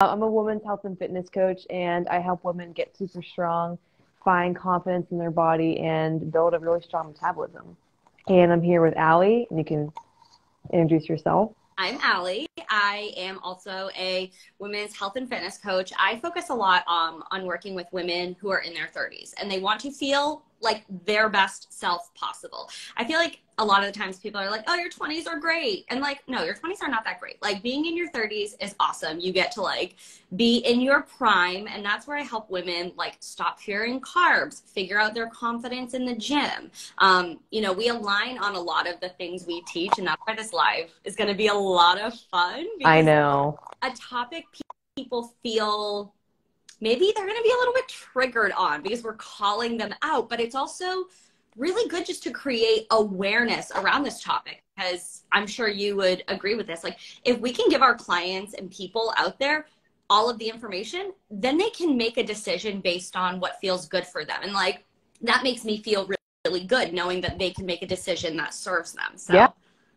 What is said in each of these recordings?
I'm a women's health and fitness coach, and I help women get super strong, find confidence in their body, and build a really strong metabolism. And I'm here with Ali, and you can introduce yourself. I'm Ali. I am also a women's health and fitness coach. I focus a lot um, on working with women who are in their 30s and they want to feel like their best self possible. I feel like a lot of the times people are like, oh, your 20s are great. And like, no, your 20s are not that great. Like being in your 30s is awesome. You get to like be in your prime. And that's where I help women like stop fearing carbs, figure out their confidence in the gym. Um, you know, we align on a lot of the things we teach. And that's why this live is going to be a lot of fun. I know. A topic people feel maybe they're going to be a little bit triggered on because we're calling them out. But it's also really good just to create awareness around this topic because I'm sure you would agree with this. Like, if we can give our clients and people out there all of the information, then they can make a decision based on what feels good for them. And like, that makes me feel really, really good knowing that they can make a decision that serves them. So. Yeah.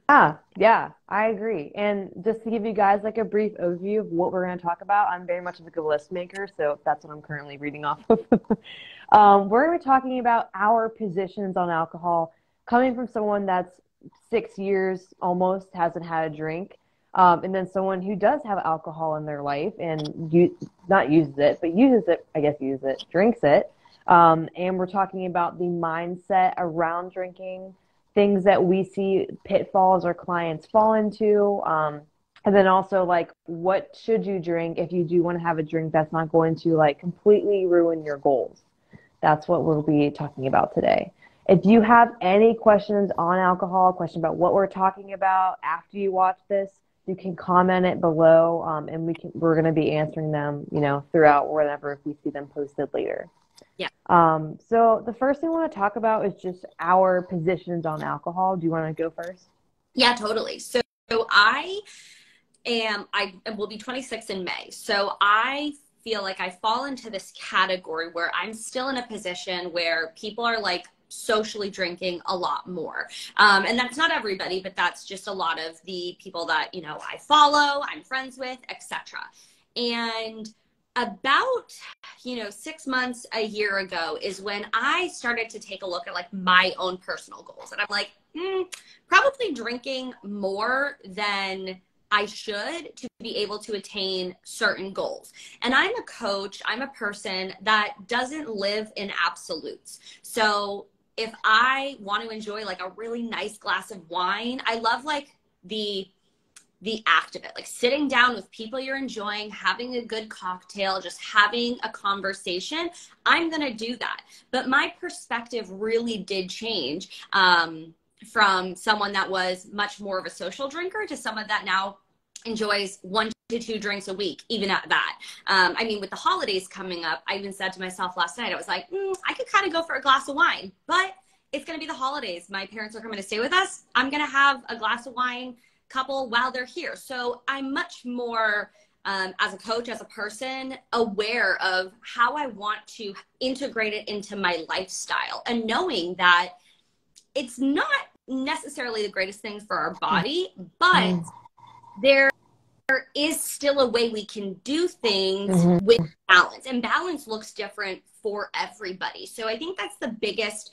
Yeah, yeah, I agree. And just to give you guys like a brief overview of what we're going to talk about, I'm very much like a list maker, so that's what I'm currently reading off of. um, we're going to be talking about our positions on alcohol, coming from someone that's six years almost hasn't had a drink, um, and then someone who does have alcohol in their life and you not uses it, but uses it, I guess uses it, drinks it. Um, and we're talking about the mindset around drinking things that we see pitfalls or clients fall into. Um, and then also like what should you drink if you do want to have a drink that's not going to like completely ruin your goals. That's what we'll be talking about today. If you have any questions on alcohol, question about what we're talking about after you watch this, you can comment it below, um, and we can we're going to be answering them, you know, throughout whenever if we see them posted later. Yeah. Um, so the first thing I want to talk about is just our positions on alcohol. Do you want to go first? Yeah, totally. So, so I am I will be 26 in May. So I feel like I fall into this category where I'm still in a position where people are like socially drinking a lot more. Um, and that's not everybody, but that's just a lot of the people that, you know, I follow, I'm friends with, etc. And about you know six months a year ago is when i started to take a look at like my own personal goals. And i'm like mm, probably drinking more than i should to be able to attain certain goals. And i'm a coach. I'm a person that doesn't live in absolutes. So if i want to enjoy like a really nice glass of wine i love like the the act of it, like sitting down with people you're enjoying, having a good cocktail, just having a conversation. I'm going to do that. But my perspective really did change um, from someone that was much more of a social drinker to someone that now enjoys one to two drinks a week, even at that. Um, I mean, with the holidays coming up, I even said to myself last night, I was like, mm, I could kind of go for a glass of wine, but it's going to be the holidays. My parents are coming to stay with us. I'm going to have a glass of wine couple while they're here. So I'm much more, um, as a coach, as a person, aware of how I want to integrate it into my lifestyle and knowing that it's not necessarily the greatest thing for our body, but mm. there is still a way we can do things mm-hmm. with balance. And balance looks different for everybody. So I think that's the biggest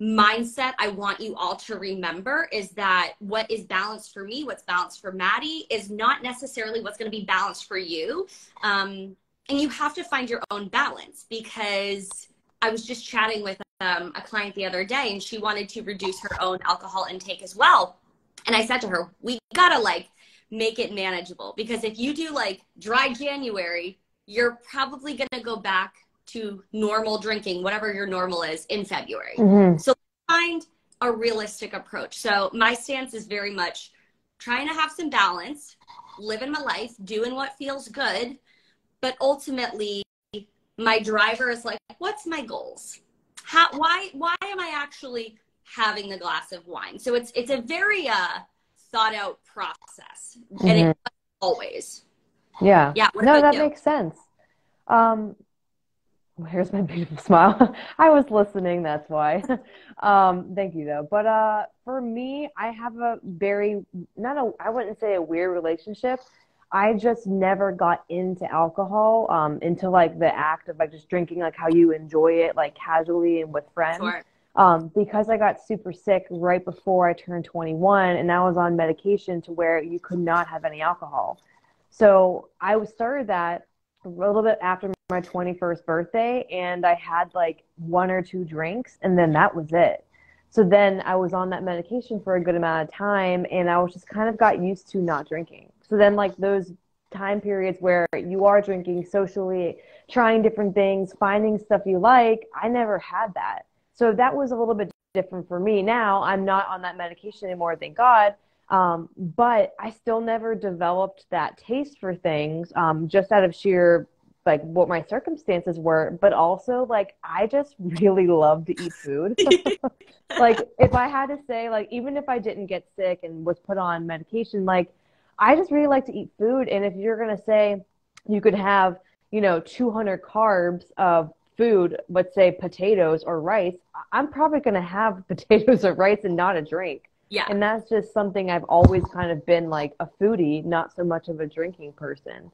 mindset I want you all to remember is that what is balanced for me, what's balanced for Maddy, is not necessarily what's going to be balanced for you. Um, and you have to find your own balance because I was just chatting with um, a client the other day and she wanted to reduce her own alcohol intake as well. And I said to her, we got to like make it manageable because if you do like dry January, you're probably going to go back to normal drinking, whatever your normal is, in February. Mm-hmm. So find a realistic approach. So my stance is very much trying to have some balance, living my life, doing what feels good, but ultimately my driver is like, what's my goals? How why why am I actually having the glass of wine? So it's it's a very uh thought out process. Mm-hmm. And it mm-hmm. always. Yeah. Yeah. No, that you? makes sense. Um, here's my beautiful smile. I was listening, that's why. um, thank you though. But uh, for me, I have a very not a I wouldn't say a weird relationship. I just never got into alcohol um, into like the act of like just drinking like how you enjoy it like casually and with friends. Sure. Um, because I got super sick right before I turned 21 and I was on medication to where you could not have any alcohol. So I was started that a little bit after my 21st birthday and I had like one or two drinks and then that was it. So then I was on that medication for a good amount of time and I was just kind of got used to not drinking. So then like those time periods where you are drinking socially, trying different things, finding stuff you like, I never had that. So that was a little bit different for me. Now I'm not on that medication anymore, thank God. Um, but I still never developed that taste for things um, just out of sheer like what my circumstances were, but also like I just really love to eat food. like if I had to say, like even if I didn't get sick and was put on medication, like I just really like to eat food. And if you're gonna say you could have, you know, 200 carbs of food, let's say potatoes or rice, I'm probably gonna have potatoes or rice and not a drink. Yeah. And that's just something I've always kind of been like a foodie, not so much of a drinking person.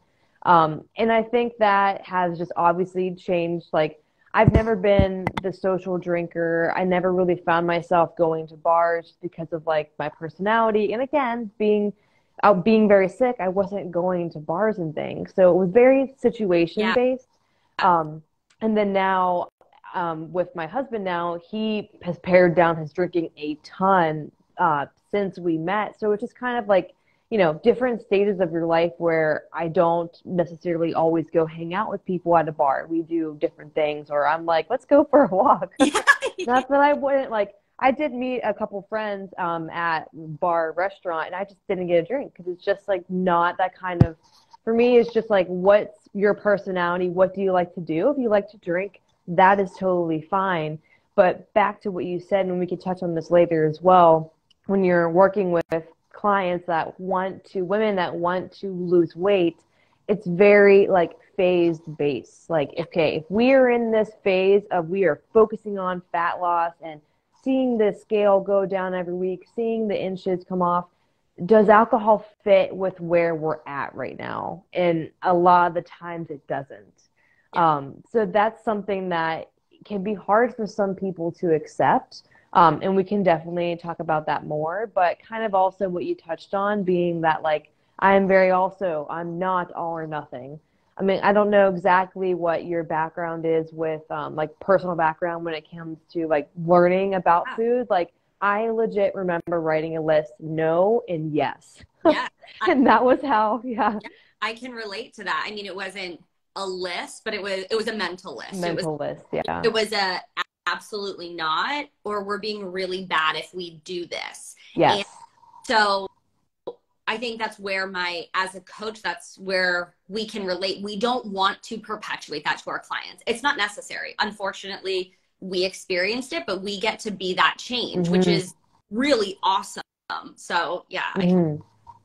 Um, and I think that has just obviously changed. Like, I've never been the social drinker. I never really found myself going to bars because of like my personality. And again, being out being very sick, I wasn't going to bars and things. So it was very situation based. Um, and then now, um, with my husband now, he has pared down his drinking a ton uh, since we met. So it's just kind of like, you know, different stages of your life where I don't necessarily always go hang out with people at a bar. We do different things, or I'm like, let's go for a walk. Not that I wouldn't like. I did meet a couple friends um, at bar restaurant, and I just didn't get a drink because it's just like not that kind of. For me, it's just like, what's your personality? What do you like to do? If you like to drink, that is totally fine. But back to what you said, and we could touch on this later as well when you're working with clients that want to women that want to lose weight it's very like phased based. Like okay if we are in this phase of we are focusing on fat loss and seeing the scale go down every week seeing the inches come off does alcohol fit with where we're at right now? And a lot of the times it doesn't. Um, so that's something that can be hard for some people to accept um, and we can definitely talk about that more, but kind of also what you touched on being that like I'm very also I'm not all or nothing. I mean, I don't know exactly what your background is with um, like personal background when it comes to like learning about yeah. food. Like I legit remember writing a list, no and yes. Yeah. and that was how, yeah. yeah. I can relate to that. I mean, it wasn't a list, but it was it was a mental list. Mental was, list, yeah. It was a absolutely not, or we're being really bad if we do this. Yes. And so I think that's where my, as a coach, that's where we can relate. We don't want to perpetuate that to our clients. It's not necessary. Unfortunately, we experienced it, but we get to be that change, mm-hmm. which is really awesome. So yeah. Mm-hmm.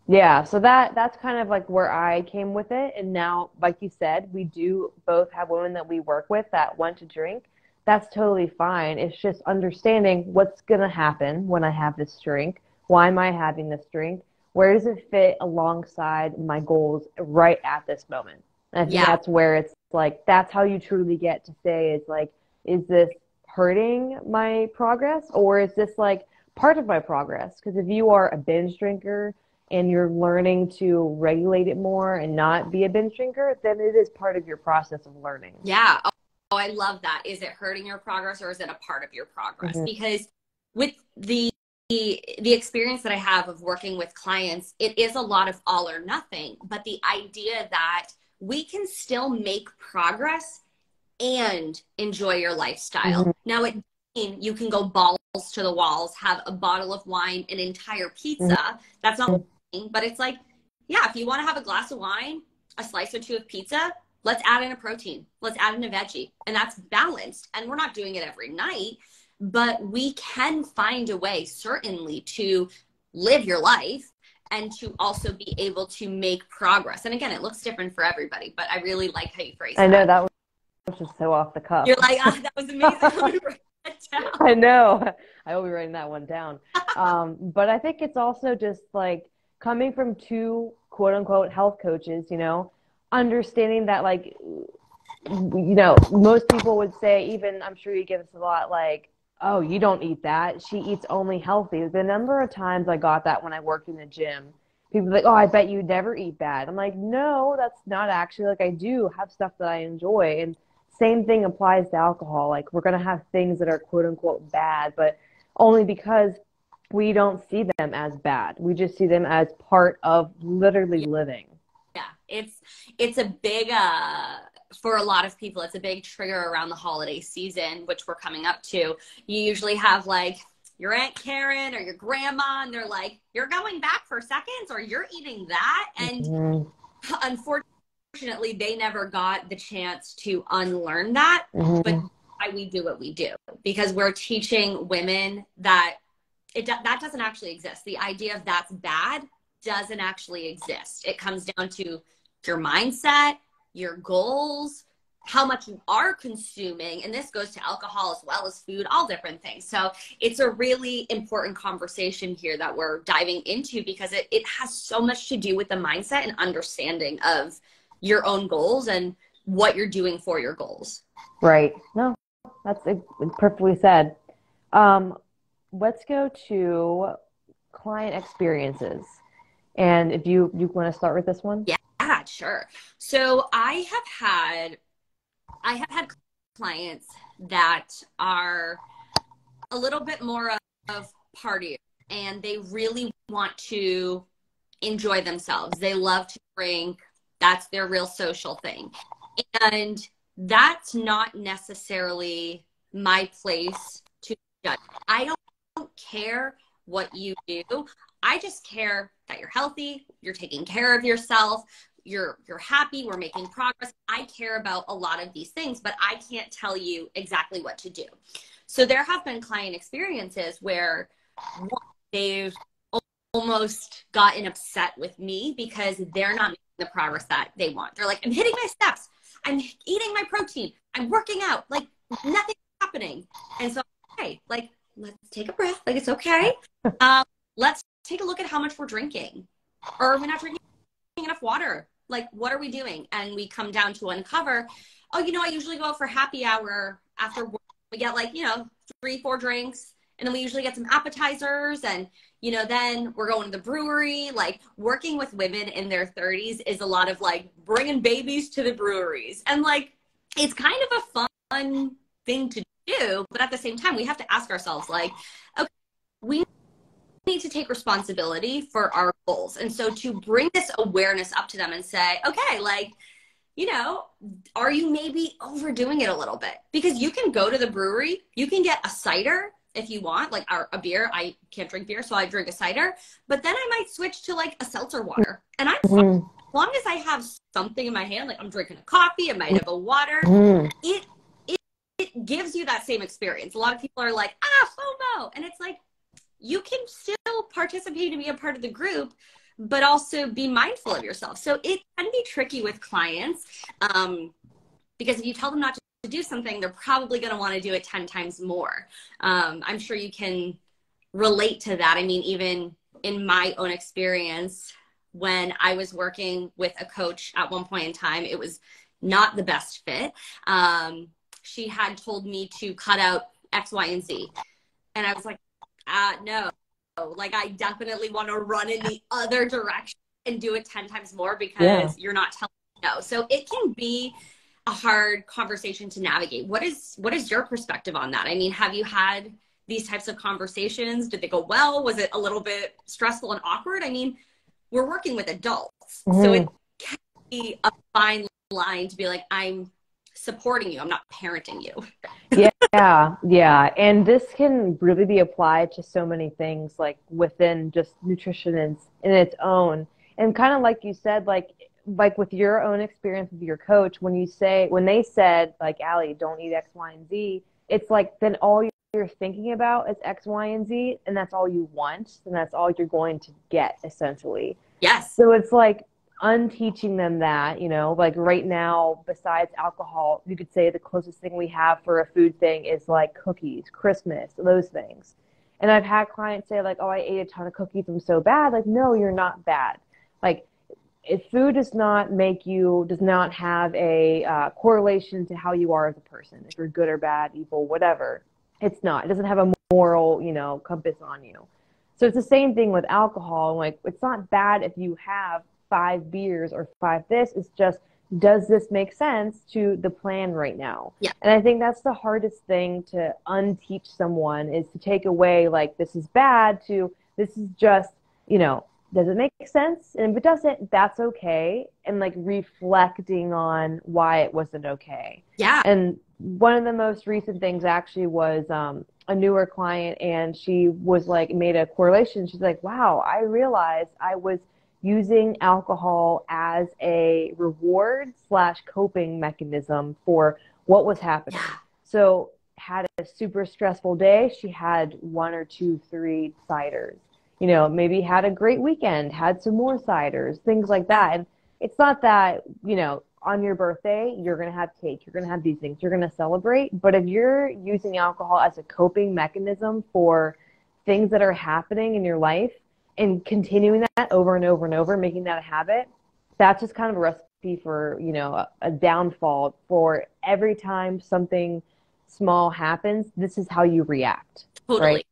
Yeah, so that that's kind of like where I came with it, and now, like you said, we do both have women that we work with that want to drink, that's totally fine. It's just understanding what's going to happen when I have this drink. Why am I having this drink? Where does it fit alongside my goals right at this moment? And I think yeah. that's where it's like, that's how you truly get to say, is like, is this hurting my progress or is this like part of my progress? Because if you are a binge drinker and you're learning to regulate it more and not be a binge drinker, then it is part of your process of learning. Yeah. Oh, I love that. Is it hurting your progress or is it a part of your progress? Mm-hmm. Because with the the experience that I have of working with clients, it is a lot of all or nothing, but the idea that we can still make progress and enjoy your lifestyle. Mm-hmm. Now it you can go balls to the walls, have a bottle of wine, an entire pizza. Mm-hmm. That's not but it's like, yeah, if you want to have a glass of wine, a slice or two of pizza, let's add in a protein. Let's add in a veggie. And that's balanced. And we're not doing it every night but we can find a way certainly to live your life and to also be able to make progress. And again it looks different for everybody but i really like how you phrase it. i know that. was just so off the cuff. You're like oh, that was amazing. I know. I will be writing that one down. Um, but i think it's also just like coming from two quote unquote health coaches, you know, understanding that like you know, most people would say, even I'm sure you get this a lot, like, oh, you don't eat that. She eats only healthy. The number of times I got that when I worked in the gym, people like, oh, I bet you never eat bad. I'm like, no, that's not actually like I do have stuff that I enjoy. And same thing applies to alcohol. Like, we're going to have things that are quote unquote bad, but only because we don't see them as bad. We just see them as part of literally living. It's it's a big uh for a lot of people, it's a big trigger around the holiday season, which we're coming up to. You usually have like your Aunt Karen or your grandma, and they're like, You're going back for seconds, or you're eating that. And mm-hmm. unfortunately, they never got the chance to unlearn that. Mm-hmm. But why we do what we do because we're teaching women that it that doesn't actually exist. The idea of that's bad doesn't actually exist. It comes down to your mindset, your goals, how much you are consuming. And this goes to alcohol as well as food, all different things. So it's a really important conversation here that we're diving into because it, it has so much to do with the mindset and understanding of your own goals and what you're doing for your goals. Right. No, that's perfectly said. Um, let's go to client experiences. And if you you want to start with this one, yeah. Yeah, sure. So I have had I have had clients that are a little bit more of party and they really want to enjoy themselves. They love to drink. That's their real social thing. And that's not necessarily my place to judge. I don't, don't care what you do. I just care that you're healthy, you're taking care of yourself, you're you're happy we're making progress. I care about a lot of these things but i can't tell you exactly what to do. So there have been client experiences where they've almost gotten upset with me because they're not making the progress that they want. They're like i'm hitting my steps. I'm eating my protein. I'm working out. Like nothing's happening. And so okay like let's take a breath. Like it's okay. Um, let's take a look at how much we're drinking. Or we're not drinking enough water like what are we doing? And we come down to uncover oh you know i usually go out for happy hour after work. We get like you know three four drinks and then we usually get some appetizers. And you know then we're going to the brewery. Like working with women in their 30s is a lot of like bringing babies to the breweries. And like it's kind of a fun thing to do but at the same time we have to ask ourselves like okay we need to take responsibility for our goals. And so to bring this awareness up to them and say, okay, like, you know, are you maybe overdoing it a little bit? Because you can go to the brewery, you can get a cider if you want, like our, a beer. I can't drink beer, so I drink a cider. But then I might switch to like a seltzer water. And I'm mm-hmm. as long as I have something in my hand, like I'm drinking a coffee, I might have a water, mm-hmm. it, it it gives you that same experience. A lot of people are like, ah, FOMO. And it's like, you can still participate and be a part of the group but also be mindful of yourself. So it can be tricky with clients um, because if you tell them not to do something they're probably going to want to do it 10 times more. Um, i'm sure you can relate to that. I mean even in my own experience when i was working with a coach at one point in time it was not the best fit. Um, she had told me to cut out x y and z. And i was like uh, no, like I definitely want to run in the other direction and do it 10 times more because yeah. you're not telling me no. So it can be a hard conversation to navigate. What is, what is your perspective on that? I mean, have you had these types of conversations? Did they go well? Was it a little bit stressful and awkward? I mean, we're working with adults, mm-hmm. so it can be a fine line to be like, I'm supporting you. I'm not parenting you. yeah, yeah. And this can really be applied to so many things, like within just nutrition in, in its own. And kind of like you said, like like with your own experience with your coach, when you say when they said like Ali, don't eat X, Y, and Z, it's like then all you're thinking about is X, Y, and Z, and that's all you want, and that's all you're going to get essentially. Yes. So it's like unteaching them that, you know, like right now, besides alcohol, you could say the closest thing we have for a food thing is like cookies, Christmas, those things. And I've had clients say, like, oh, I ate a ton of cookies, I'm so bad. Like, no, you're not bad. Like, if food does not make you does not have a uh, correlation to how you are as a person if you're good or bad evil whatever it's not it doesn't have a moral you know compass on you so it's the same thing with alcohol like it's not bad if you have five beers or five this it's just does this make sense to the plan right now yeah and i think that's the hardest thing to unteach someone is to take away like this is bad to this is just you know does it make sense? And if it doesn't, that's okay. And like reflecting on why it wasn't okay. Yeah. And one of the most recent things actually was um, a newer client, and she was like, made a correlation. She's like, wow, I realized I was using alcohol as a reward slash coping mechanism for what was happening. Yeah. So, had a super stressful day, she had one or two, three ciders you know, maybe had a great weekend, had some more ciders, things like that. And it's not that, you know, on your birthday, you're going to have cake, you're going to have these things, you're going to celebrate. But if you're using alcohol as a coping mechanism for things that are happening in your life and continuing that over and over and over, making that a habit, that's just kind of a recipe for, you know, a, a downfall for every time something small happens, this is how you react. Totally. Right?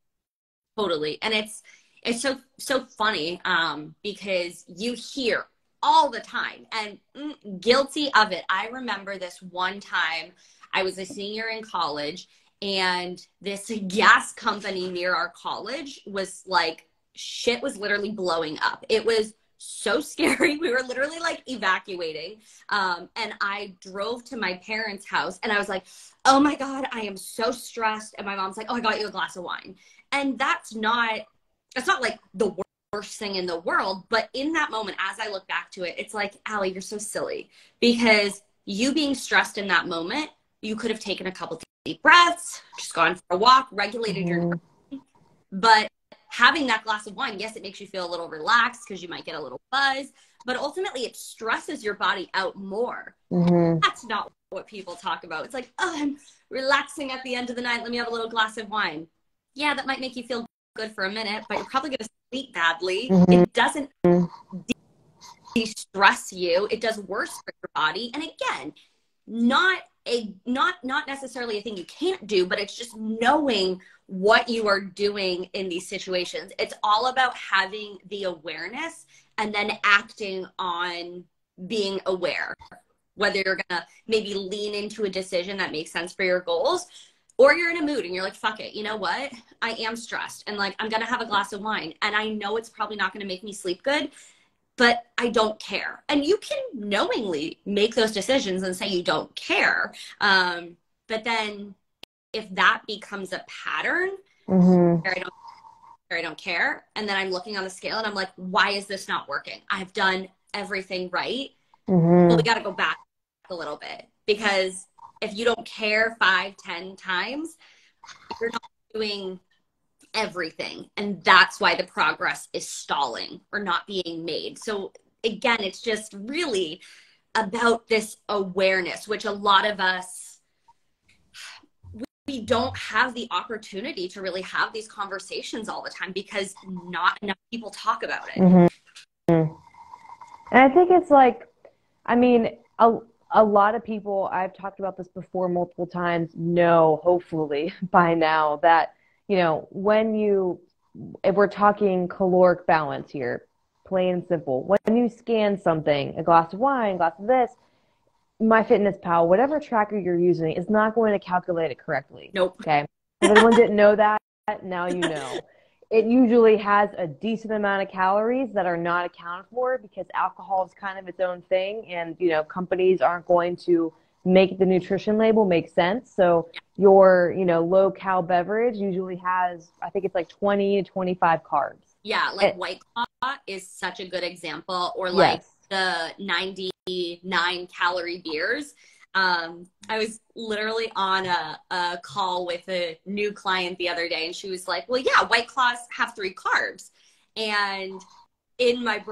Totally. And it's, it's so so funny um, because you hear all the time and mm, guilty of it i remember this one time i was a senior in college and this gas company near our college was like shit was literally blowing up. It was so scary. We were literally like evacuating um, and i drove to my parents house and i was like oh my god i am so stressed. And my mom's like oh i got you a glass of wine. And that's not it's not like the worst thing in the world, but in that moment, as I look back to it, it's like, Ali, you're so silly. Because you being stressed in that moment, you could have taken a couple deep breaths, just gone for a walk, regulated mm-hmm. your, but having that glass of wine, yes, it makes you feel a little relaxed because you might get a little buzz, but ultimately it stresses your body out more. Mm-hmm. That's not what people talk about. It's like, oh, I'm relaxing at the end of the night. Let me have a little glass of wine. Yeah, that might make you feel good for a minute, but you're probably going to sleep badly. Mm-hmm. It doesn't de-stress you. It does worse for your body. And again, not a not not necessarily a thing you can't do, but it's just knowing what you are doing in these situations. It's all about having the awareness and then acting on being aware. Whether you're gonna maybe lean into a decision that makes sense for your goals, or you're in a mood and you're like fuck it you know what i am stressed and like i'm gonna have a glass of wine and i know it's probably not gonna make me sleep good but i don't care. And you can knowingly make those decisions and say you don't care. Um, but then if that becomes a pattern mm-hmm. i don't i don't care. And then i'm looking on the scale and i'm like why is this not working? I've done everything right. Mm-hmm. well we got to go back a little bit because if you don't care five, ten times, you're not doing everything. And that's why the progress is stalling or not being made. So again, it's just really about this awareness, which a lot of us we don't have the opportunity to really have these conversations all the time because not enough people talk about it. Mm-hmm. And I think it's like, I mean, a, a lot of people, I've talked about this before multiple times, know, hopefully by now, that, you know, when you, if we're talking caloric balance here, plain and simple, when you scan something, a glass of wine, a glass of this, MyFitnessPal, whatever tracker you're using, is not going to calculate it correctly. Nope. Okay. If anyone didn't know that, now you know it usually has a decent amount of calories that are not accounted for because alcohol is kind of its own thing and you know companies aren't going to make the nutrition label make sense. So your you know low cal beverage usually has i think it's like 20 to 25 carbs. Yeah like it, white claw is such a good example or like yes. the 99 calorie beers. Um, I was literally on a, a call with a new client the other day, and she was like, "Well, yeah, White Claws have three carbs," and in my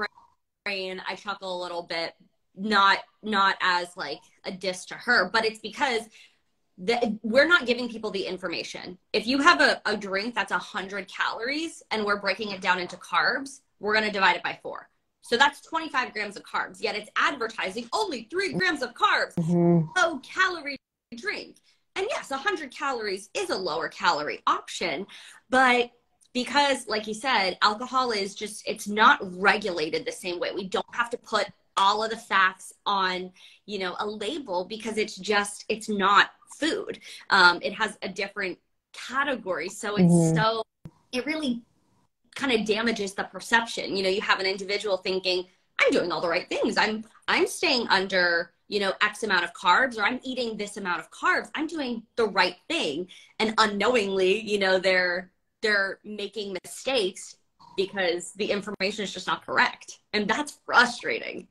brain, I chuckle a little bit, not not as like a diss to her, but it's because the, we're not giving people the information. If you have a, a drink that's 100 calories and we're breaking it down into carbs, we're going to divide it by four. So that's 25 grams of carbs, yet it's advertising only three grams of carbs, Mhm. low calorie drink. And yes, 100 calories is a lower calorie option, but because, like you said, alcohol is just, it's not regulated the same way. We don't have to put all of the facts on, you know, a label because it's just, it's not food. Um, it has a different category. So it's Mhm. so, it really kind of damages the perception. You know, you have an individual thinking, I'm doing all the right things. I'm I'm staying under, you know, X amount of carbs or I'm eating this amount of carbs. I'm doing the right thing. And unknowingly, you know, they're they're making mistakes because the information is just not correct. And that's frustrating.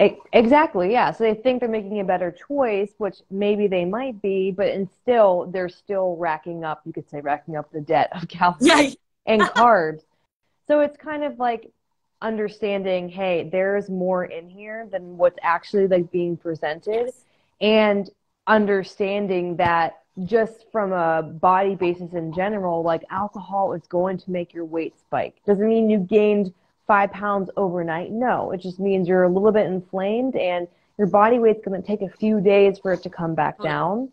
Exactly, yeah. So they think they're making a better choice, which maybe they might be, but and still they're still racking up, you could say racking up the debt of calories Yeah. and carbs. So it's kind of like understanding, hey, there's more in here than what's actually like being presented and understanding that just from a body basis in general, like alcohol is going to make your weight spike. Doesn't mean you gained five pounds overnight. No, it just means you're a little bit inflamed and your body weight's going to take a few days for it to come back down.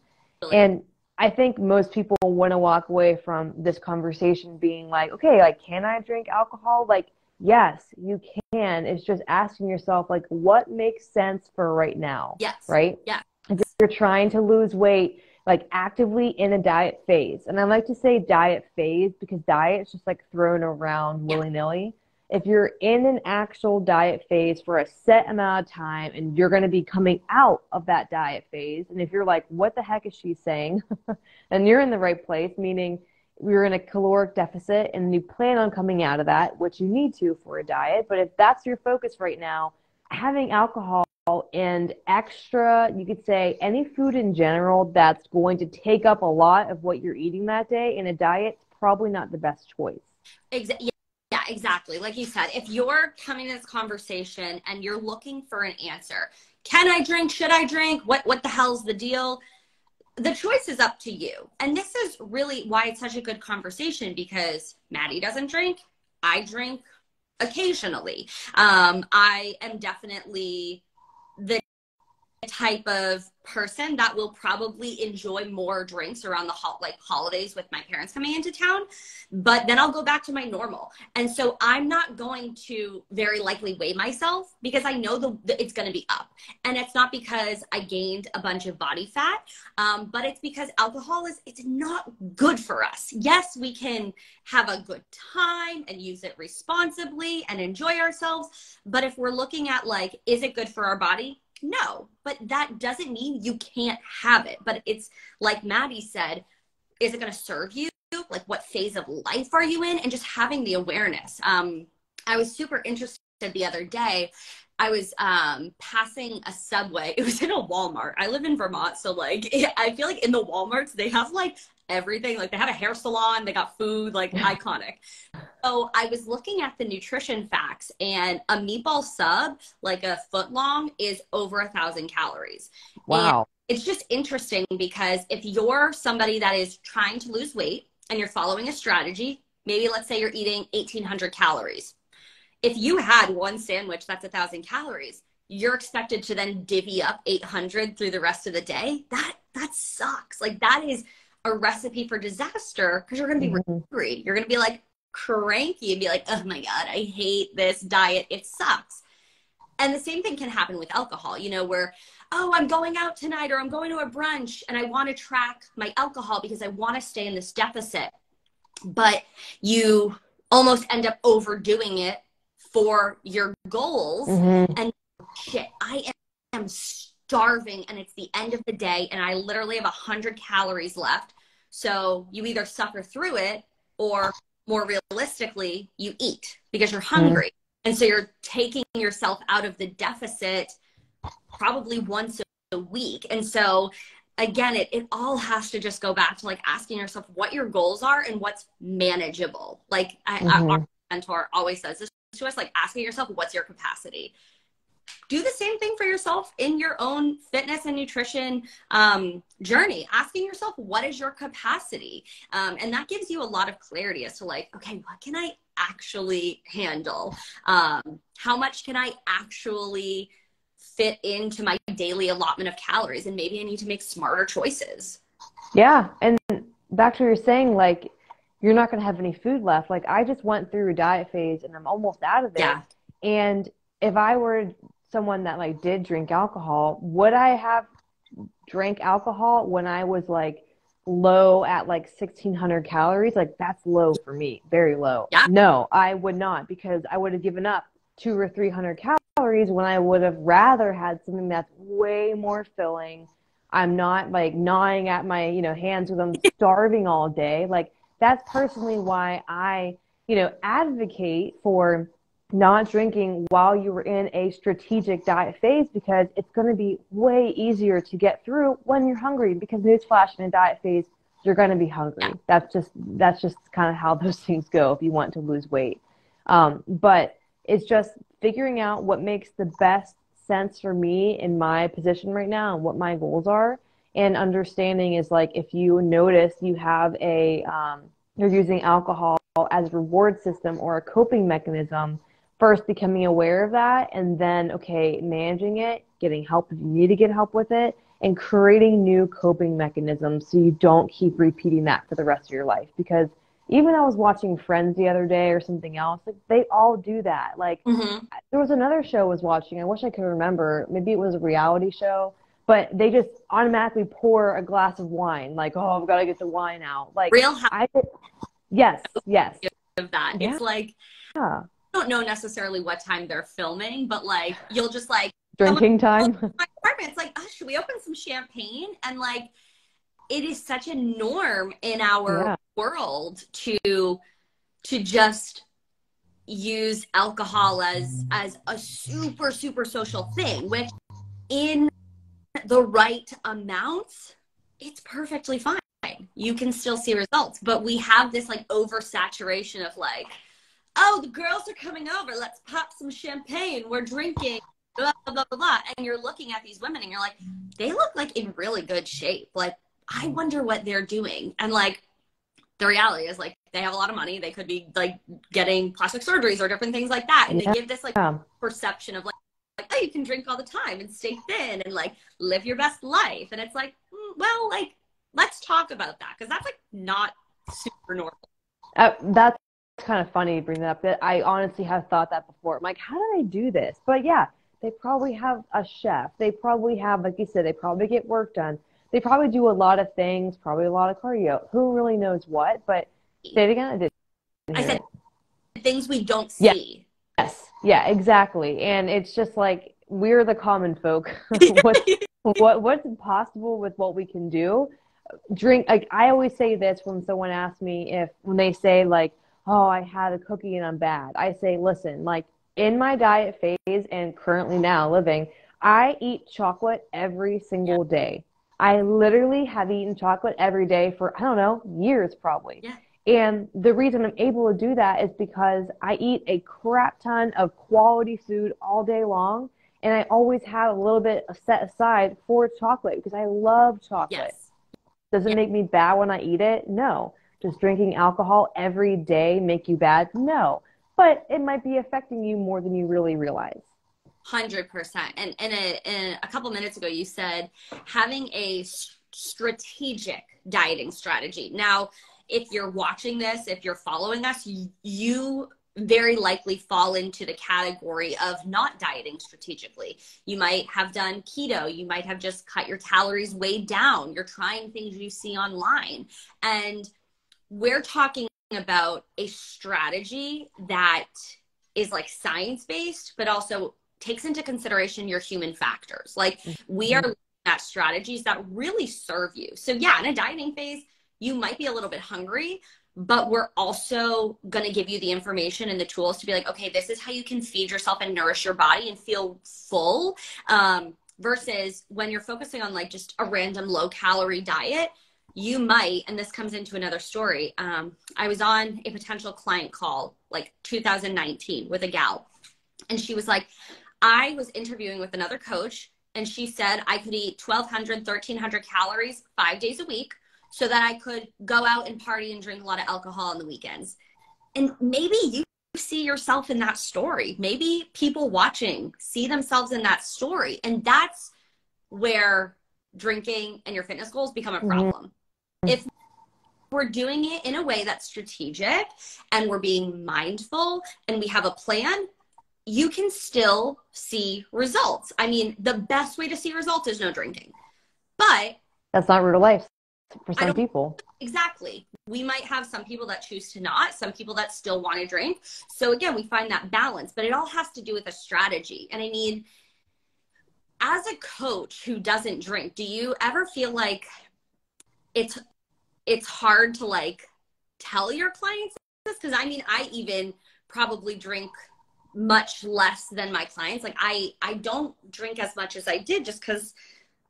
And I think most people want to walk away from this conversation being like, okay, like, can I drink alcohol? Like, yes, you can. It's just asking yourself, like, what makes sense for right now? yes. Right? Yeah. If you're trying to lose weight, like actively in a diet phase. And I like to say diet phase because diet's just like thrown around Yeah. willy nilly. If you're in an actual diet phase for a set amount of time and you're going to be coming out of that diet phase, and if you're like, what the heck is she saying? then you're in the right place, meaning you're in a caloric deficit and you plan on coming out of that, which you need to for a diet. But if that's your focus right now, having alcohol and extra, you could say any food in general that's going to take up a lot of what you're eating that day in a diet, probably not the best choice. Exa- yeah, yeah, exactly. Like you said, if you're coming to this conversation and you're looking for an answer, can I drink? Should I drink? What what the hell's the deal? The choice is up to you. And this is really why it's such a good conversation because Maddy doesn't drink. I drink occasionally. Um, I am definitely type of person that will probably enjoy more drinks around the ho- like holidays with my parents coming into town but then I'll go back to my normal. And so I'm not going to very likely weigh myself because I know the, the it's going to be up. And it's not because I gained a bunch of body fat, um, but it's because alcohol is it's not good for us. Yes, we can have a good time and use it responsibly and enjoy ourselves, but if we're looking at like is it good for our body? No, but that doesn't mean you can't have it. But it's like Maddy said, is it going to serve you? like what phase of life are you in? And just having the awareness. Um i was super interested the other day. I was um passing a subway. It was in a walmart. I live in vermont so like i feel like in the walmarts they have like everything. Like they have a hair salon. They got food like iconic so i was looking at the nutrition facts and a meatball sub like a foot long is over a thousand calories Wow. it's just interesting because if you're somebody that is trying to lose weight and you're following a strategy, maybe let's say you're eating 1800 calories. If you had one sandwich that's a thousand calories, you're expected to then divvy up 800 through the rest of the day. That that sucks. Like that is a recipe for disaster because you're going to be Mhm. hungry. You're going to be like cranky and be like, "Oh my god, I hate this diet. It sucks." And the same thing can happen with alcohol, you know, where, oh, I'm going out tonight or I'm going to a brunch and I want to track my alcohol because I want to stay in this deficit. But you almost end up overdoing it for your goals. Mhm. Shit, I am, am starving and it's the end of the day and I literally have 100 calories left. So you either suffer through it or more realistically, you eat because you're hungry. And so you're taking yourself out of the deficit probably once a week. And so again, it, it all has to just go back to like asking yourself what your goals are and what's manageable. Like I, Mhm. our mentor always says this to us, like asking yourself, what's your capacity? Do the same thing for yourself in your own fitness and nutrition um, journey. Asking yourself, what is your capacity? Um, and that gives you a lot of clarity as to like, okay, what can I actually handle? Um, how much can I actually fit into my daily allotment of calories? And maybe I need to make smarter choices. Yeah. And back to what you're saying, like, you're not going to have any food left. Like, I just went through a diet phase and I'm almost out of it. Yeah. And if I were someone that like did drink alcohol, would I have drank alcohol when I was like low at like 1600 calories? Like that's low for me, very low. Yeah. No, I would not because I would have given up two or 300 calories when I would have rather had something that's way more filling. I'm not like gnawing at my, you know, hands with them starving all day. Like that's personally why I, you know, advocate for not drinking while you were in a strategic diet phase because it's going to be way easier to get through when you're hungry because newsflash in a diet phase you're going to be hungry. Yeah. that's just that's just kind of how those things go if you want to lose weight. Um, but it's just figuring out what makes the best sense for me in my position right now and what my goals are. And understanding is like if you notice you have a um, you're using alcohol as a reward system or a coping mechanism first becoming aware of that and then okay managing it getting help if you need to get help with it and creating new coping mechanisms so you don't keep repeating that for the rest of your life. Because even I was watching Friends the other day or something else like they all do that. Like Mm-hmm. there was another show I was watching. I wish I could remember. Maybe it was a reality show but they just automatically pour a glass of wine. Like oh I've got to get the wine out. Like Real House I yes yes. Of that. Yeah. It's like, yeah don't know necessarily what time they're filming, but like, you'll just like, drinking time my apartment. It's like, oh, should we open some champagne? And like, it is such a norm in our Yeah. world to to just use alcohol as as a super super social thing, which in the right amounts, it's perfectly fine. You can still see results, but we have this like oversaturation of like, oh, the girls are coming over. Let's pop some champagne. We're drinking blah, blah, blah, blah. And you're looking at these women and you're like, they look like in really good shape. Like, I wonder what they're doing. And like, the reality is like, they have a lot of money. They could be like getting plastic surgeries or different things like that. And Yeah. they give this like perception of like, like, oh, you can drink all the time and stay thin and like live your best life. And it's like, mm, well, like, let's talk about that because that's like not super normal. Uh, that's kind of funny to bring that up. That I honestly have thought that before. I'm like, how do they do this? But yeah, they probably have a chef. They probably have, like you said, they probably get work done. They probably do a lot of things, probably a lot of cardio. Who really knows what? But say it again. I I said it. things we don't Yeah. see. yes, yeah, exactly. And it's just like we're the common folk. what what what's possible with what we can do drink like i always say this when someone asks me if when they say like oh i had a cookie and i'm bad i say listen like in my diet phase and currently now living i eat chocolate every single day i literally have eaten chocolate every day for i don't know years probably Yeah. and the reason i'm able to do that is because i eat a crap ton of quality food all day long and I always have a little bit set aside for chocolate because I love chocolate. Yes. Does it Yeah. make me bad when I eat it? No. Does drinking alcohol every day make you bad? No. But it might be affecting you more than you really realize. Hundred percent. And in a, in a couple minutes ago, you said having a strategic dieting strategy. Now, if you're watching this, if you're following us, you very likely fall into the category of not dieting strategically. You might have done keto. You might have just cut your calories way down. You're trying things you see online. And we're talking about a strategy that is like science based, but also takes into consideration your human factors. Like we are looking at strategies that really serve you. So yeah, in a dieting phase, you might be a little bit hungry, but we're also going to give you the information and the tools to be like, okay, this is how you can feed yourself and nourish your body and feel full. Um, versus when you're focusing on like just a random low calorie diet, you might, and this comes into another story. Um, I was on a potential client call like 2019 with a gal, and she was like, I was interviewing with another coach, and she said I could eat 1,200, 1,300 calories five days a week so that I could go out and party and drink a lot of alcohol on the weekends. And maybe you see yourself in that story. Maybe people watching see themselves in that story. And that's where drinking and your fitness goals become a mm-hmm. problem. Mm-hmm. If we're doing it in a way that's strategic and we're being mindful and we have a plan, you can still see results. I mean, the best way to see results is no drinking. But that's not real life for some people. Exactly. We might have some people that choose to not, some people that still want to drink. So again, we find that balance, but it all has to do with a strategy. And I mean, as a coach who doesn't drink, do you ever feel like it's it's hard to like tell your clients this? Because I mean, I even probably drink much less than my clients. Like I I don't drink as much as I did just because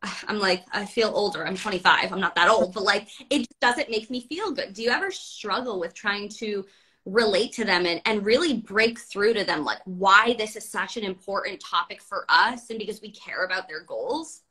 I'm like, I feel older. I'm 25. I'm not that old, but like, it just doesn't make me feel good. Do you ever struggle with trying to relate to them and, and really break through to them, like why this is such an important topic for us and because we care about their goals?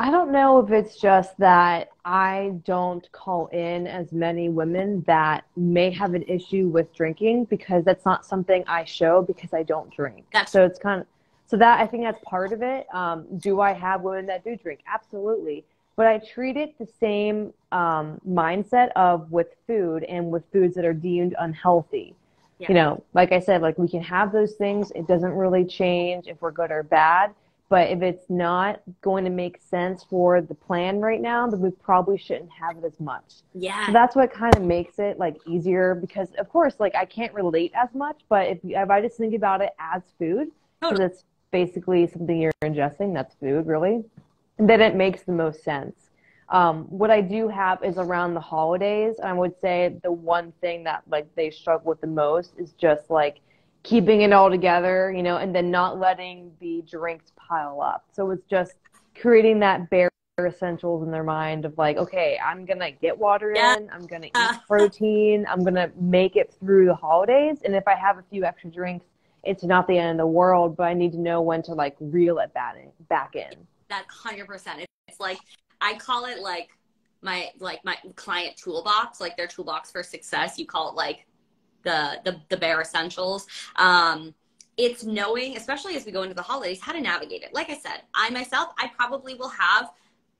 I don't know if it's just that I don't call in as many women that may have an issue with drinking because that's not something I show because I don't drink. That's- so it's kind of so that I think that's part of it. Um, do I have women that do drink? Absolutely. But I treat it the same um, mindset of with food and with foods that are deemed unhealthy. Yeah. You know, like I said, like we can have those things. It doesn't really change if we're good or bad. But if it's not going to make sense for the plan right now, then we probably shouldn't have it as much. Yeah. So that's what kind of makes it like easier because, of course, like I can't relate as much. But if if I just think about it as food, because totally. it's basically something you're ingesting, that's food, really, then it makes the most sense. Um, what I do have is around the holidays. I would say the one thing that like they struggle with the most is just like keeping it all together, you know, and then not letting the drinks pile up. So it's just creating that bare essentials in their mind of like, okay, I'm gonna get water yeah. in, I'm gonna eat protein, I'm gonna make it through the holidays, and if I have a few extra drinks, it's not the end of the world, but I need to know when to like reel it back in. Back in. That hundred percent. It's like I call it like my like my client toolbox, like their toolbox for success. You call it like the the the bare essentials. Um, it's knowing, especially as we go into the holidays, how to navigate it. Like I said, I myself, I probably will have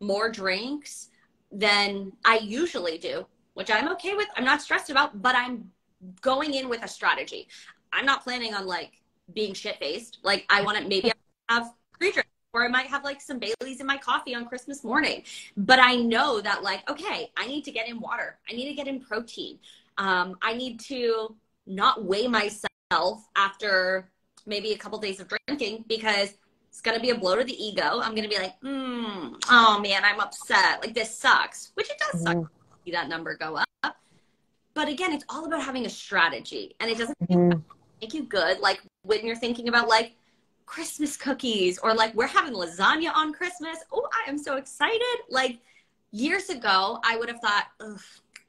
more drinks than I usually do, which I'm okay with. I'm not stressed about, but I'm going in with a strategy. I'm not planning on like being shit faced. Like I want to maybe have three drinks or I might have like some Baileys in my coffee on Christmas morning. But I know that like, okay, I need to get in water. I need to get in protein. Um, I need to not weigh myself after maybe a couple days of drinking because it's gonna be a blow to the ego. I'm gonna be like, mm, oh man, I'm upset. Like this sucks, which it does suck. Mm-hmm. See that number go up. But again, it's all about having a strategy, and it doesn't. Mm-hmm make you good. Like when you're thinking about like Christmas cookies or like we're having lasagna on Christmas. Oh, I am so excited. Like years ago, I would have thought,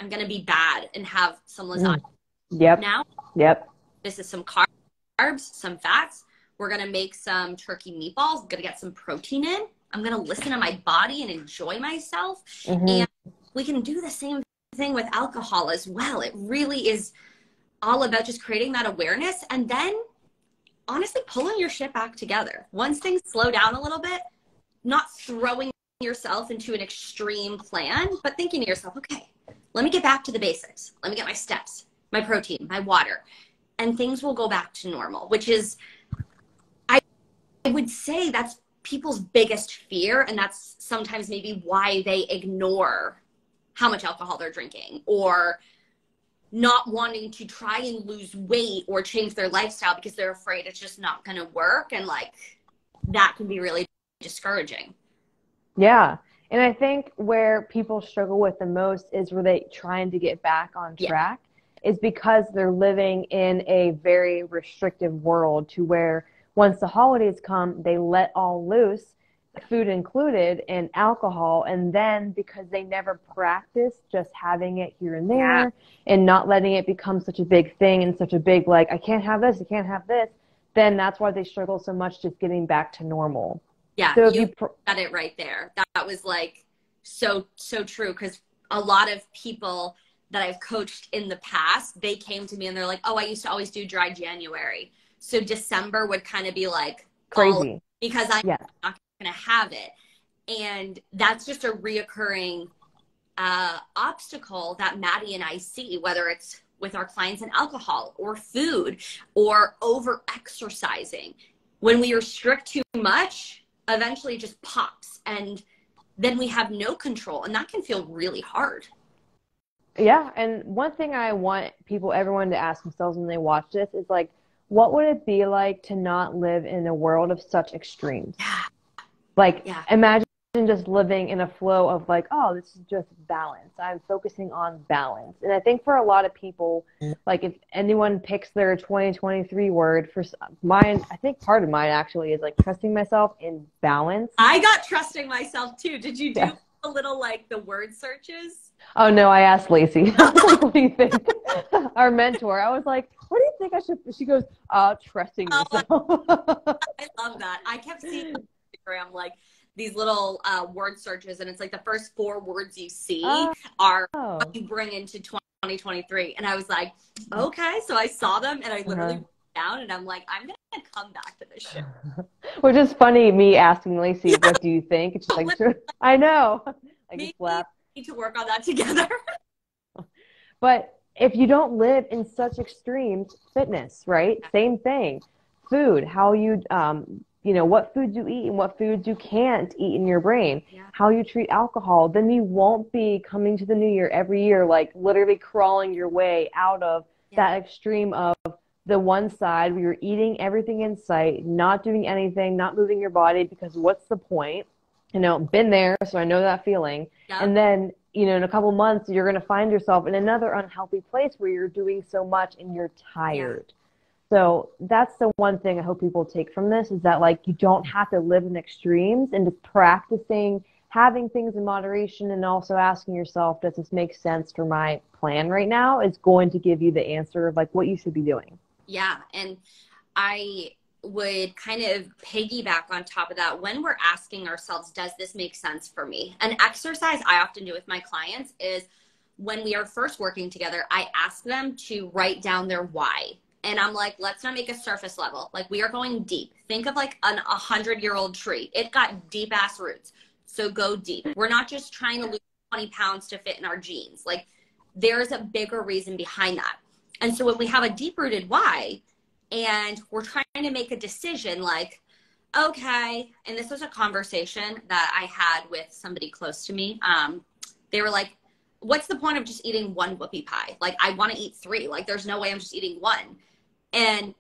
I'm going to be bad and have some mm. lasagna. Yep. Now, yep. This is some carbs, some fats. We're going to make some turkey meatballs. To get some protein in. I'm going to listen to my body and enjoy myself. Mm-hmm. And we can do the same thing with alcohol as well. It really is all about just creating that awareness and then honestly pulling your shit back together. Once things slow down a little bit, not throwing yourself into an extreme plan, but thinking to yourself, okay, let me get back to the basics. Let me get my steps, my protein, my water, and things will go back to normal, which is, I, I would say that's people's biggest fear. And that's sometimes maybe why they ignore how much alcohol they're drinking or not wanting to try and lose weight or change their lifestyle because they're afraid it's just not going to work and like that can be really discouraging yeah and i think where people struggle with the most is where they trying to get back on track yeah. is because they're living in a very restrictive world to where once the holidays come they let all loose food included and alcohol and then because they never practice just having it here and there yeah. and not letting it become such a big thing and such a big like i can't have this i can't have this then that's why they struggle so much just getting back to normal yeah so you, you got it right there that, that was like so so true because a lot of people that I've coached in the past, they came to me and they're like, "Oh, I used to always do dry January." So December would kind of be like crazy because I'm yeah. not going to have it. And that's just a reoccurring uh, obstacle that Maddy and I see, whether it's with our clients in alcohol or food or over exercising. When we restrict too much, eventually just pops and then we have no control and that can feel really hard. Yeah, and one thing I want people everyone to ask themselves when they watch this is like what would it be like to not live in a world of such extremes? yeah. Like, yeah. imagine just living in a flow of like, oh, this is just balance. I'm focusing on balance. And I think for a lot of people, like if anyone picks their 2023 word for mine, I think part of mine actually is like trusting myself in balance. I got trusting myself too. Did you do yeah. a little like the word searches? Oh no, I asked Lacey. what do you think? Our mentor. I was like, what do you think I should? She goes, uh, trusting oh, yourself. I love that. I kept seeing Instagram like these little uh, word searches, and it's like the first four words you see oh. are what you bring into 2023. And I was like, okay. So I saw them, and I literally uh-huh. down, and I'm like, I'm gonna come back to this shit. Which is funny, me asking Lacey, what do you think? It's just like, I know. I just laugh. Need to work on that together. but if you don't live in such extremes, fitness, right? Same thing. Food, how you, um, you know, what foods you eat and what foods you can't eat in your brain, yeah. how you treat alcohol, then you won't be coming to the new year every year, like literally crawling your way out of yeah. that extreme of the one side where you're eating everything in sight, not doing anything, not moving your body because what's the point? You know, been there, so I know that feeling. Yeah. And then you know, in a couple months, you're going to find yourself in another unhealthy place where you're doing so much and you're tired. So that's the one thing I hope people take from this is that like you don't have to live in extremes and just practicing having things in moderation and also asking yourself, does this make sense for my plan right now? Is going to give you the answer of like what you should be doing. Yeah. And I would kind of piggyback on top of that when we're asking ourselves, does this make sense for me? An exercise I often do with my clients is when we are first working together, I ask them to write down their why. And I'm like, let's not make a surface level. Like we are going deep. Think of like an 100 year old tree. It got deep ass roots. So go deep. We're not just trying to lose 20 pounds to fit in our jeans. Like there's a bigger reason behind that. And so when we have a deep rooted why, and we're trying to make a decision like okay and this was a conversation that i had with somebody close to me um, they were like what's the point of just eating one whoopie pie like i want to eat three like there's no way i'm just eating one and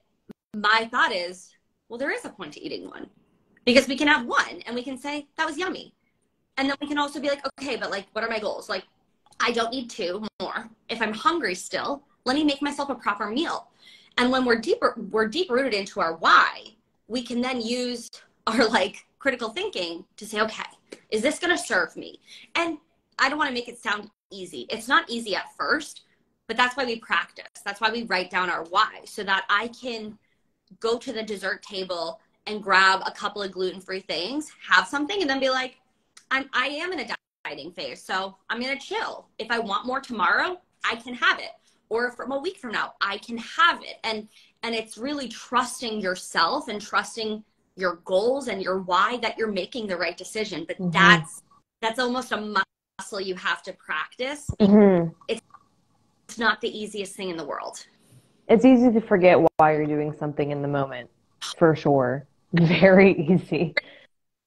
my thought is well there is a point to eating one because we can have one and we can say that was yummy and then we can also be like okay but like what are my goals like i don't need two more if i'm hungry still let me make myself a proper meal and when we're deeper, we're deep rooted into our why, we can then use our like critical thinking to say, okay, is this going to serve me? And I don't want to make it sound easy. It's not easy at first, but that's why we practice. That's why we write down our why so that I can go to the dessert table and grab a couple of gluten-free things, have something and then be like, I'm I am in a dieting phase, so I'm going to chill. If I want more tomorrow, I can have it or from a week from now i can have it and and it's really trusting yourself and trusting your goals and your why that you're making the right decision but mm-hmm. that's that's almost a muscle you have to practice mm-hmm. it's, it's not the easiest thing in the world it's easy to forget why you're doing something in the moment for sure very easy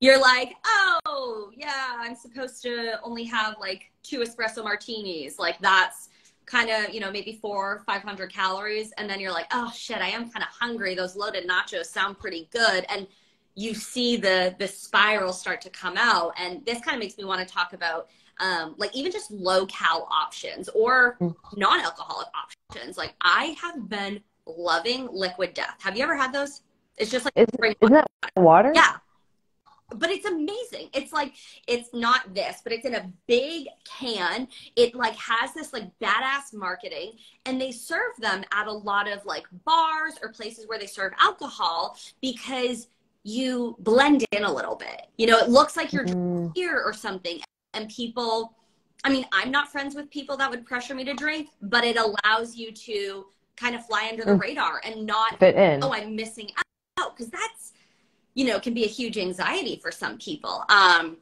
you're like oh yeah i'm supposed to only have like two espresso martinis like that's kind of, you know, maybe four, 500 calories. And then you're like, oh shit, I am kind of hungry. Those loaded nachos sound pretty good. And you see the, the spiral start to come out. And this kind of makes me want to talk about, um, like even just low cal options or mm-hmm. non-alcoholic options. Like I have been loving Liquid Death. Have you ever had those? It's just like, isn't, isn't that water? Yeah but it's amazing. It's like it's not this, but it's in a big can. It like has this like badass marketing and they serve them at a lot of like bars or places where they serve alcohol because you blend in a little bit. You know, it looks like you're mm. here or something and people I mean, I'm not friends with people that would pressure me to drink, but it allows you to kind of fly under the mm. radar and not fit in. Oh, I'm missing out because that's you know can be a huge anxiety for some people. Um,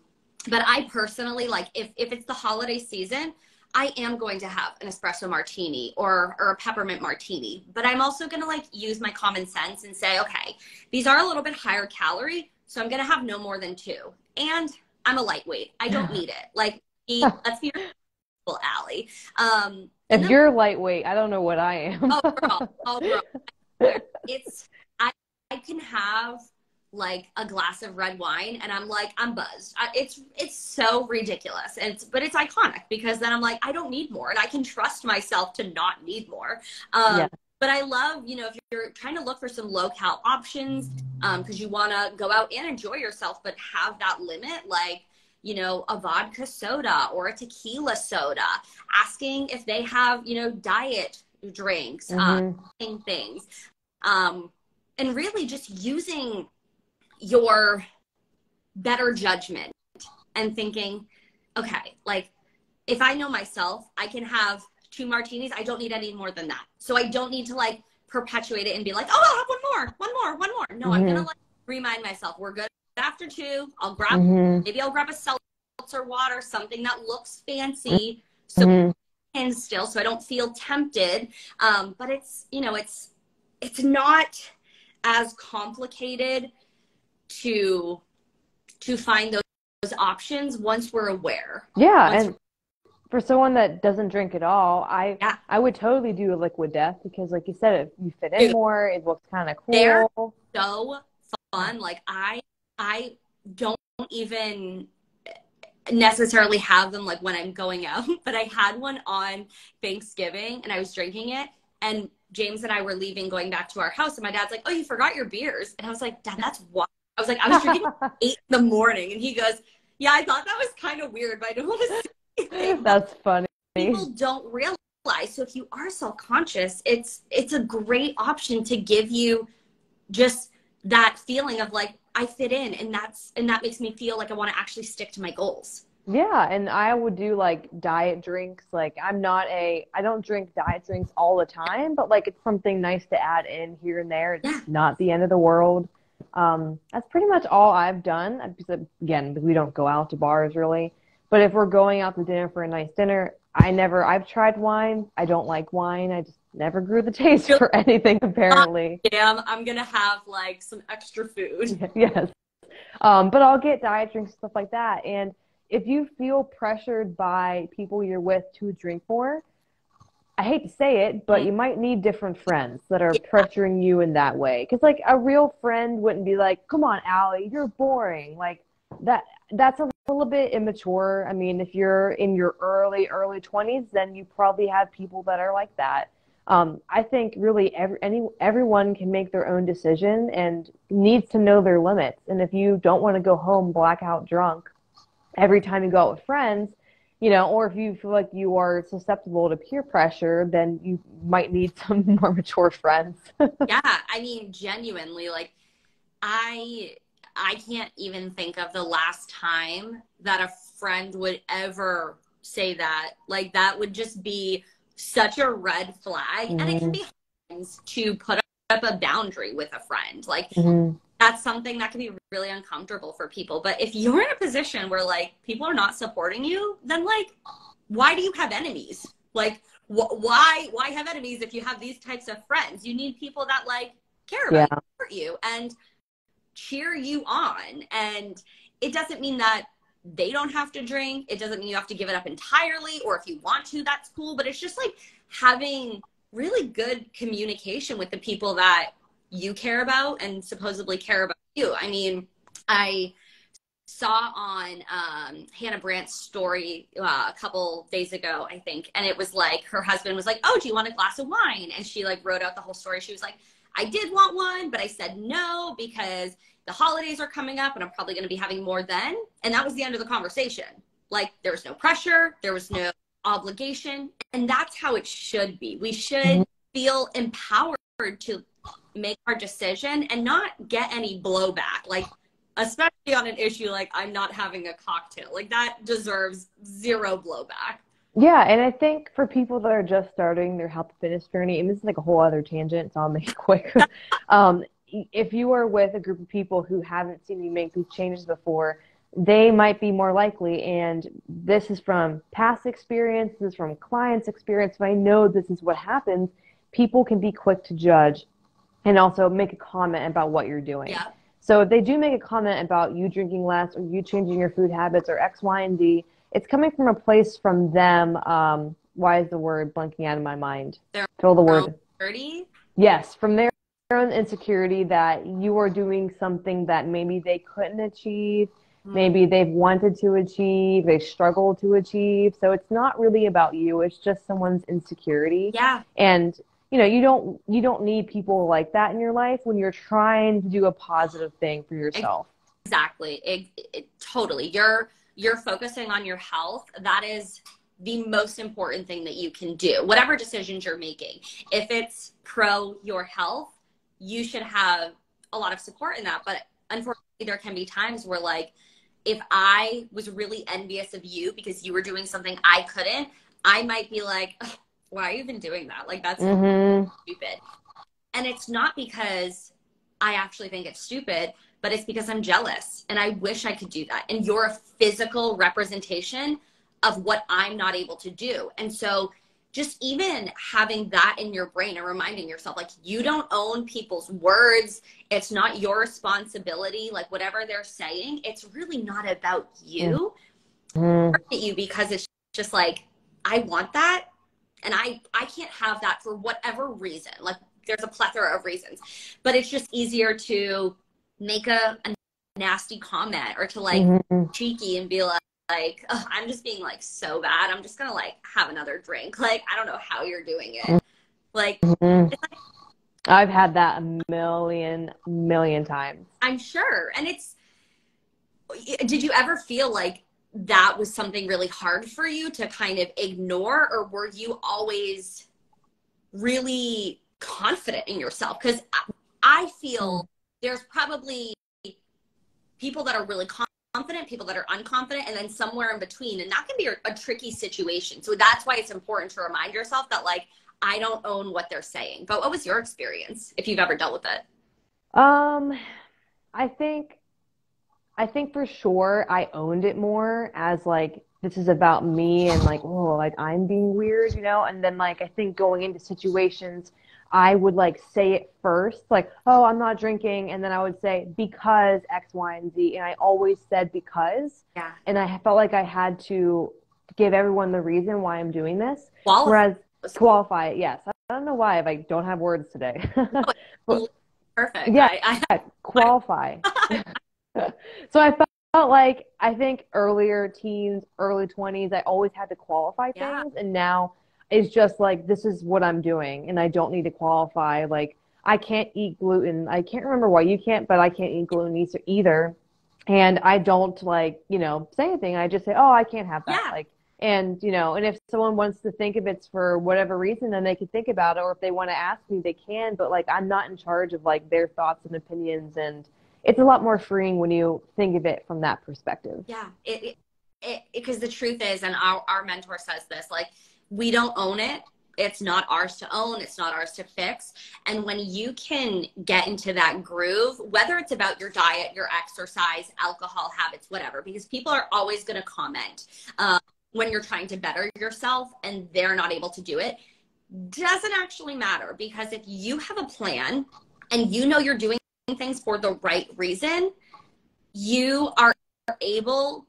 but I personally like if if it's the holiday season, I am going to have an espresso martini or or a peppermint martini, but I'm also going to like use my common sense and say, okay, these are a little bit higher calorie, so I'm going to have no more than two. And I'm a lightweight. I don't need it. Like let's be real, Ali. Um, if you're lightweight, I don't know what I am. oh, girl, oh, girl. It's I I can have like a glass of red wine and I'm like I'm buzzed. I, it's it's so ridiculous. And it's but it's iconic because then I'm like I don't need more and I can trust myself to not need more. Um, yeah. But I love, you know, if you're trying to look for some low cal options because um, you want to go out and enjoy yourself, but have that limit, like you know, a vodka soda or a tequila soda, asking if they have, you know, diet drinks, mm-hmm. um, things. Um, and really just using your better judgment and thinking, okay, like if I know myself, I can have two martinis. I don't need any more than that. So I don't need to like perpetuate it and be like, oh, I'll have one more, one more, one more. No, mm-hmm. I'm gonna like remind myself we're good after two. I'll grab mm-hmm. maybe I'll grab a seltzer water, something that looks fancy, so mm-hmm. and still, so I don't feel tempted. Um, but it's you know it's it's not as complicated to to find those, those options once we're aware. Yeah, once and for someone that doesn't drink at all, I yeah. I would totally do a Liquid Death because, like you said, if you fit in Dude, more, it looks kind of cool. They're so fun. Like I I don't even necessarily have them like when I'm going out, but I had one on Thanksgiving and I was drinking it and James and I were leaving going back to our house and my dad's like, "Oh, you forgot your beers." And I was like, "Dad, that's why." I was like, "I was drinking 8 in the morning." And he goes, "Yeah, I thought that was kind of weird, but I don't want to That's funny. People don't realize. So if you are self-conscious, it's it's a great option to give you just that feeling of like I fit in and that's and that makes me feel like I want to actually stick to my goals. Yeah, and I would do like diet drinks. Like I'm not a I don't drink diet drinks all the time, but like it's something nice to add in here and there. It's yeah. not the end of the world. Um, that's pretty much all I've done. Again, we don't go out to bars really. But if we're going out to dinner for a nice dinner, I never I've tried wine. I don't like wine. I just never grew the taste for anything apparently. Yeah, I'm gonna have like some extra food. yes. Um, but I'll get diet drinks and stuff like that. And if you feel pressured by people you're with to drink more, I hate to say it, but you might need different friends that are yeah. pressuring you in that way. Because like a real friend wouldn't be like, "Come on, Ali, you're boring." Like that. That's a little bit immature. I mean, if you're in your early early 20s, then you probably have people that are like that um, I think really every, any, everyone can make their own decision and needs to know their limits. And if you don't want to go home blackout drunk every time you go out with friends, you know, or if you feel like you are susceptible to peer pressure, then you might need some more mature friends. yeah, I mean, genuinely, like I I can't even think of the last time that a friend would ever say that. Like that would just be such a red flag mm-hmm. and it can mm-hmm. be to put up a boundary with a friend like mm-hmm. that's something that can be really uncomfortable for people but if you're in a position where like people are not supporting you then like why do you have enemies like wh- why why have enemies if you have these types of friends you need people that like care about yeah. you and cheer you on and it doesn't mean that they don't have to drink. It doesn't mean you have to give it up entirely, or if you want to, that's cool. But it's just like having really good communication with the people that you care about and supposedly care about you. I mean, I saw on um, Hannah Brandt's story uh, a couple days ago, I think, and it was like her husband was like, "Oh, do you want a glass of wine?" And she like wrote out the whole story. She was like, "I did want one, but I said no because." the holidays are coming up and I'm probably going to be having more then. And that was the end of the conversation. Like there was no pressure, there was no obligation. And that's how it should be. We should mm-hmm. feel empowered to make our decision and not get any blowback. Like especially on an issue like I'm not having a cocktail. Like that deserves zero blowback. Yeah, and I think for people that are just starting their health fitness journey, and this is like a whole other tangent, so I'll make it quick. um, if you are with a group of people who haven't seen you make these changes before, they might be more likely. And this is from past experience, this is from clients' experience. So I know this is what happens. People can be quick to judge and also make a comment about what you're doing. Yeah. So if they do make a comment about you drinking less or you changing your food habits or X, Y, and Z, it's coming from a place from them. Um, why is the word blanking out of my mind? Their Fill the word. Dirty. Yes, from their own insecurity that you are doing something that maybe they couldn't achieve, Mm. maybe they've wanted to achieve, they struggled to achieve. So it's not really about you. It's just someone's insecurity. Yeah. And you know, you don't you don't need people like that in your life when you're trying to do a positive thing for yourself. Exactly. It, it, totally. You're you're focusing on your health. That is the most important thing that you can do. Whatever decisions you're making. If it's pro your health, you should have a lot of support in that. But unfortunately, there can be times where like if I was really envious of you because you were doing something I couldn't, I might be like, why are you even doing that? Like that's Mm-hmm. stupid. And it's not because I actually think it's stupid, but it's because I'm jealous and I wish I could do that. And you're a physical representation of what I'm not able to do. And so just even having that in your brain and reminding yourself like you don't own people's words it's not your responsibility like whatever they're saying it's really not about you mm-hmm. at you because it's just like I want that and I I can't have that for whatever reason. Like there's a plethora of reasons. But it's just easier to make a, a nasty comment or to like Mhm. cheeky and be like like "Ugh, I'm just being like so bad. I'm just gonna like have another drink. Like I don't know how you're doing it. Like Mhm. I've had that a million million times. I'm sure. And it's did you ever feel like that was something really hard for you to kind of ignore or were you always really confident in yourself because i feel there's probably people that are really confident people that are unconfident and then somewhere in between. And that can be a, a tricky situation. So that's why it's important to remind yourself that like i don't own what they're saying. But what was your experience if you've ever dealt with it? Um, I think, I think for sure I owned it more as like this is about me and like oh like I'm being weird, you know. And then like I think going into situations, I would like say it first, like oh I'm not drinking, and then I would say because X, Y, and Z, and I always said because, yeah and I felt like I had to give everyone the reason why I'm doing this, Qualify. whereas qualify it, yes. I don't know why if I don't have words today. perfect Yeah. I, I, qualify. so I felt like I think earlier teens, early 20s, I always had to qualify Yeah. things. And now it's just like, this is what I'm doing. And I don't need to qualify. Like, I can't eat gluten. I can't remember why you can't, but I can't eat gluten either-. And I don't like, you know, say anything. I just say, oh, I can't have that. Yeah. Like, and, you know, and if someone wants to think of it for whatever reason, then they can think about it. Or if they want to ask me, they can. But like, I'm not in charge of like their thoughts and opinions. And it's a lot more freeing when you think of it from that perspective. yeah it, it, it because the truth is and our, our mentor says this like we don't own it. It's not ours to own. It's not ours to fix. And when you can get into that groove whether it's about your diet your exercise alcohol habits whatever because people are always going to comment um, when you're trying to better yourself and they're not able to do it doesn't actually matter because if you have a plan and you know you're doing things for the right reason you are able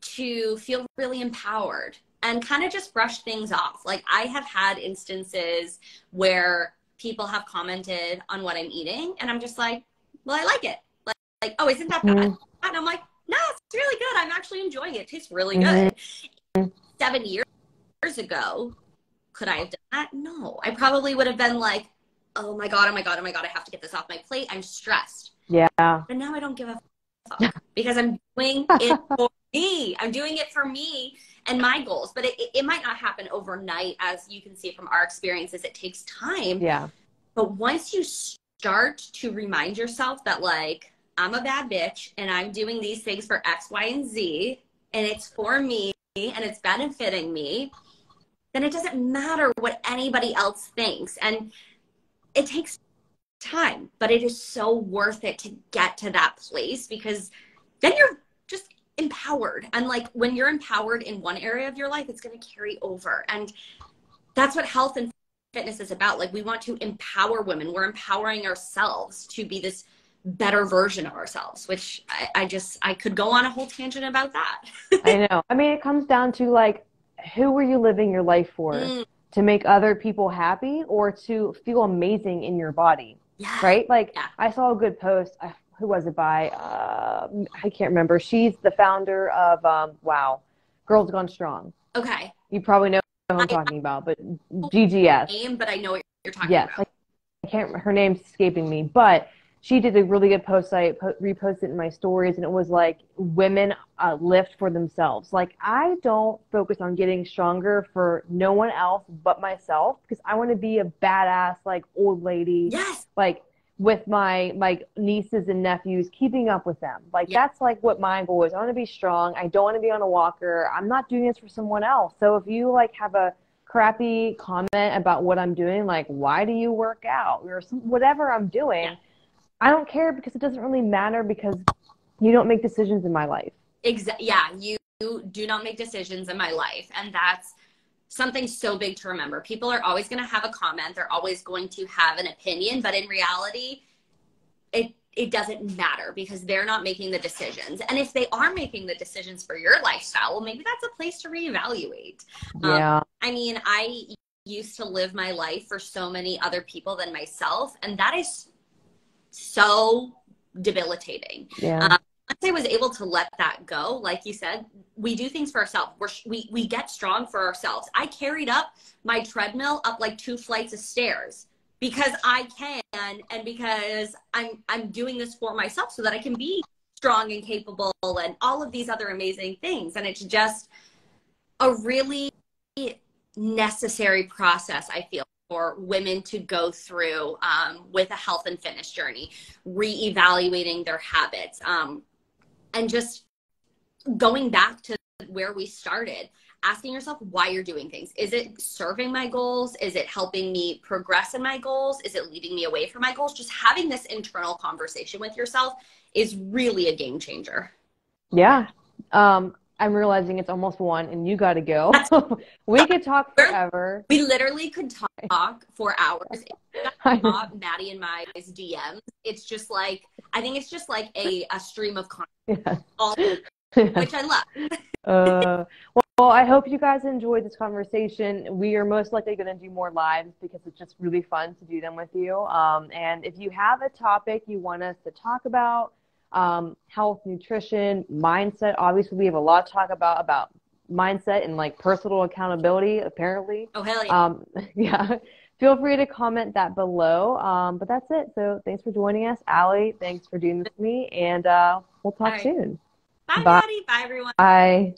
to feel really empowered and kind of just brush things off. Like I have had instances where people have commented on what I'm eating and I'm just like, well, I like it. Like, like oh, isn't that bad? Mhm. And I'm like, no, it's really good. I'm actually enjoying it. It tastes really Mhm. good. Seven years ago, could I have done that? No. I probably would have been like, oh my God, oh my God, oh my God, I have to get this off my plate. I'm stressed. Yeah. But now I don't give a fuck because I'm doing it for me. I'm doing it for me and my goals. But it, it, might not happen overnight, as you can see from our experiences. It takes time. Yeah. But once you start to remind yourself that, like, I'm a bad bitch and I'm doing these things for X, Y, and Z, and it's for me and it's benefiting me, then it doesn't matter what anybody else thinks. And it takes time, but it is so worth it to get to that place because then you're just empowered. And like when you're empowered in one area of your life, it's going to carry over. And that's what health and fitness is about. Like we want to empower women. We're empowering ourselves to be this better version of ourselves, which I, I just I could go on a whole tangent about that. I know. I mean, it comes down to like, who are you living your life for? Mm. To make other people happy or to feel amazing in your body, yeah. right? Like yeah. I saw a good post. Who was it by? Uh, I can't remember. She's the founder of um, Wow, Girls Gone Strong. Okay. You probably know who I'm I, talking about, but GGS. Name, but I know what you're talking yes, about. I can't. Her name's escaping me, but she did a really good post. I reposted in my stories, and it was like women uh, lift for themselves. Like I don't focus on getting stronger for no one else but myself because I want to be a badass like old lady. Yes. Like with my my nieces and nephews, keeping up with them. Like that's like what my goal is. I want to be strong. I don't want to be on a walker. I'm not doing this for someone else. So if you like have a crappy comment about what I'm doing, like why do you work out or some, whatever I'm doing. Yeah I don't care because it doesn't really matter because you don't make decisions in my life. Exactly. Yeah, you do not make decisions in my life. And that's something so big to remember. People are always going to have a comment, they're always going to have an opinion, but in reality, it it doesn't matter because they're not making the decisions. And if they are making the decisions for your lifestyle, well, maybe that's a place to reevaluate. Yeah. Um, I mean, I used to live my life for so many other people than myself, and that is so debilitating. Yeah. Um, once I was able to let that go, like you said, we do things for ourselves. We're, we we get strong for ourselves. I carried up my treadmill up like two flights of stairs because I can and because I'm I'm doing this for myself so that I can be strong and capable and all of these other amazing things. And it's just a really necessary process. I feel for women to go through um, with a health and fitness journey, reevaluating their habits, um, and just going back to where we started, asking yourself why you're doing things. Is it serving my goals? Is it helping me progress in my goals? Is it leading me away from my goals? Just having this internal conversation with yourself is really a game changer. Yeah. Um, I'm realizing it's almost one and you got to go. we could talk forever. We literally could talk for hours. Maddy and my DMs. It's just like, I think it's just like a, a stream of content, yes. all, which I love. uh, well, well, I hope you guys enjoyed this conversation. We are most likely going to do more lives because it's just really fun to do them with you. Um, and if you have a topic you want us to talk about, um, health, nutrition, mindset. Obviously, we have a lot to talk about about mindset and like personal accountability. Apparently. Oh hell yeah. Um, yeah. Feel free to comment that below. Um, but that's it. So thanks for joining us, Ali. Thanks for doing this with me, and uh, we'll talk right. soon. Bye, Bye. Bye, everyone. Bye.